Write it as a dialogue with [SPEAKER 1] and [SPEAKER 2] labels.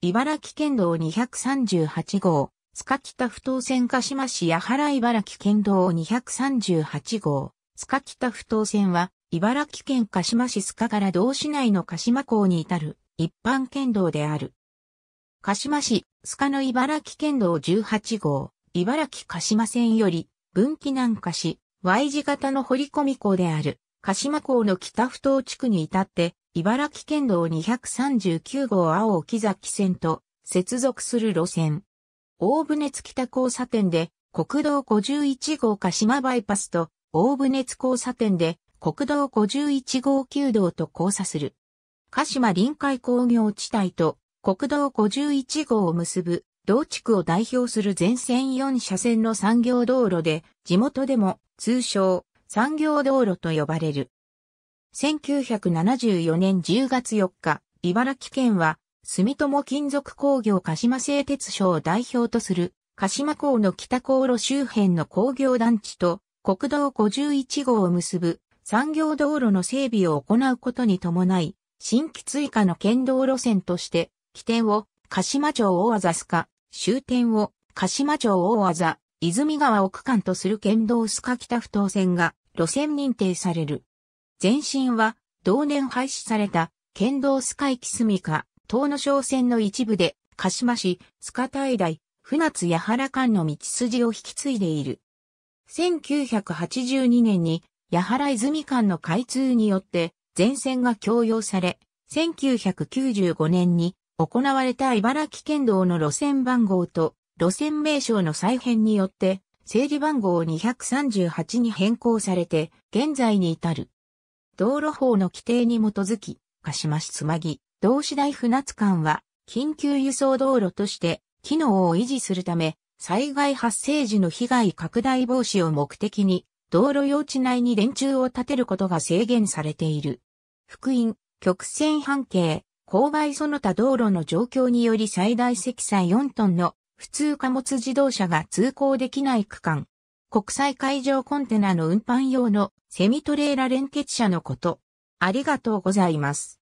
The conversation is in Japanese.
[SPEAKER 1] 茨城県道238号、塚北不当線鹿島市八原茨城県道238号、塚北不当線は、茨城県鹿島市須賀から道市内の鹿島港に至る一般県道である。鹿島市、須賀の茨城県道18号、茨城鹿島線より、分岐南下し、Y 字型の掘り込み港である、鹿島港の北不当地区に至って、茨城県道239号青木崎線と接続する路線。大船津北交差点で国道51号鹿島バイパスと大船津交差点で国道51号旧道と交差する。鹿島臨海工業地帯と国道51号を結ぶ同地区を代表する全線4車線の産業道路で地元でも通称産業道路と呼ばれる。1974年10月4日、茨城県は住友金属工業鹿島製鉄所を代表とする鹿島港の北航路周辺の工業団地と国道51号を結ぶ産業道路の整備を行うことに伴い、新規追加の県道路線として、起点を鹿島町大あざスカ、終点を鹿島町大あざ、泉川を区間とする県道スカ北不当線が路線認定される。前身は同年廃止された県道スカイキスミカ、東野商線の一部で鹿島市、スカ大台、船津八原間の道筋を引き継いでいる。1982年に八原泉間の開通によって全線が供用され、1995年に行われた茨城県道の路線番号と路線名称の再編によって整理番号238に変更されて現在に至る。道路法の規定に基づき、鹿島市つまぎ、同志大船津間は緊急輸送道路として機能を維持するため災害発生時の被害拡大防止を目的に、道路用地内に電柱を立てることが制限されている。福音、曲線半径、勾配その他道路の状況により最大積載4トンの普通貨物自動車が通行できない区間。国際海上コンテナの運搬用のセミトレーラ連結者のこと。ありがとうございます。